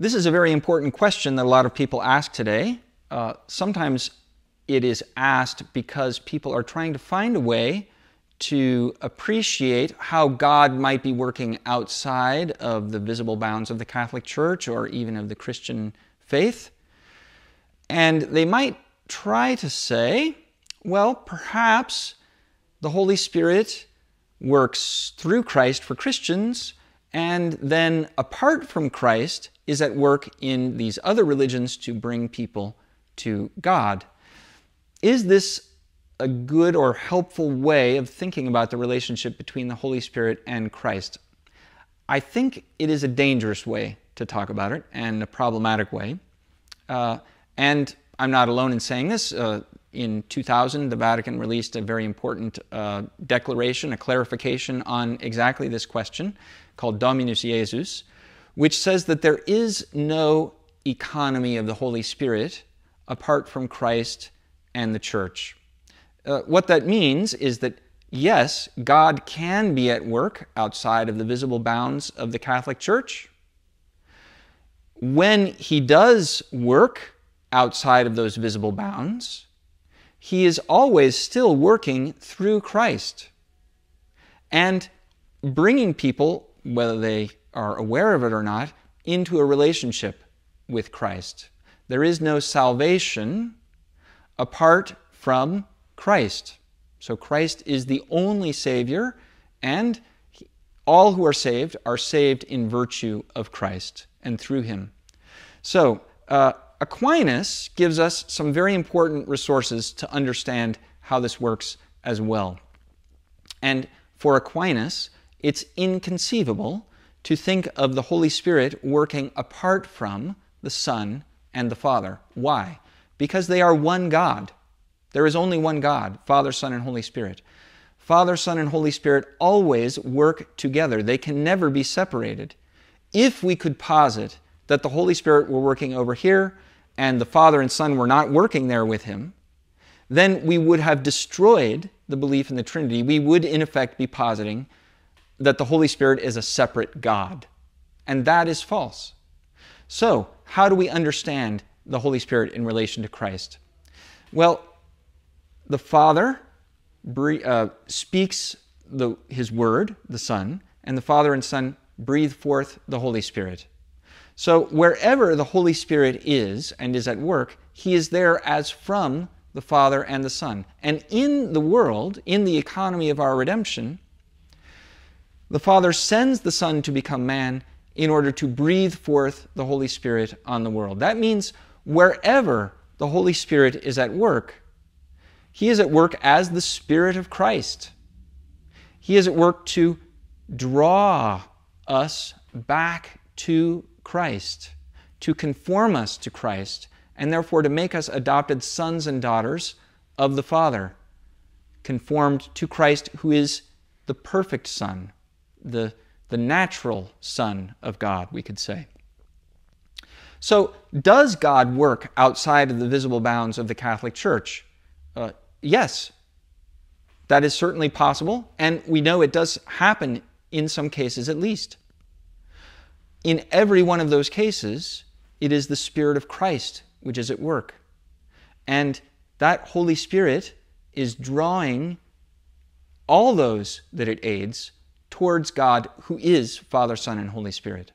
This is a very important question that a lot of people ask today. Uh, sometimes it is asked because people are trying to find a way to appreciate how God might be working outside of the visible bounds of the Catholic Church or even of the Christian faith. And they might try to say, well, perhaps the Holy Spirit works through Christ for Christians, and then apart from Christ is at work in these other religions to bring people to God. Is this a good or helpful way of thinking about the relationship between the Holy Spirit and Christ? I think it is a dangerous way to talk about it and a problematic way. Uh, and I'm not alone in saying this. Uh, in 2000, the Vatican released a very important uh, declaration, a clarification on exactly this question called Dominus Jesus, which says that there is no economy of the Holy Spirit apart from Christ and the church. Uh, what that means is that, yes, God can be at work outside of the visible bounds of the Catholic Church. When he does work outside of those visible bounds, he is always still working through Christ and bringing people, whether they are aware of it or not, into a relationship with Christ. There is no salvation apart from Christ. So Christ is the only Savior, and all who are saved are saved in virtue of Christ and through Him. So, uh, Aquinas gives us some very important resources to understand how this works as well. And for Aquinas, it's inconceivable to think of the Holy Spirit working apart from the Son and the Father. Why? Because they are one God. There is only one God, Father, Son, and Holy Spirit. Father, Son, and Holy Spirit always work together. They can never be separated. If we could posit that the Holy Spirit were working over here and the Father and Son were not working there with him, then we would have destroyed the belief in the Trinity. We would, in effect, be positing that the Holy Spirit is a separate God. And that is false. So, how do we understand the Holy Spirit in relation to Christ? Well, the Father uh, speaks the, His Word, the Son, and the Father and Son breathe forth the Holy Spirit. So wherever the Holy Spirit is and is at work, He is there as from the Father and the Son. And in the world, in the economy of our redemption, the Father sends the Son to become man in order to breathe forth the Holy Spirit on the world. That means wherever the Holy Spirit is at work, he is at work as the Spirit of Christ. He is at work to draw us back to Christ, to conform us to Christ, and therefore to make us adopted sons and daughters of the Father, conformed to Christ, who is the perfect Son, the, the natural Son of God, we could say. So, does God work outside of the visible bounds of the Catholic Church? Uh, yes, that is certainly possible, and we know it does happen in some cases at least. In every one of those cases, it is the Spirit of Christ which is at work. And that Holy Spirit is drawing all those that it aids towards God, who is Father, Son, and Holy Spirit.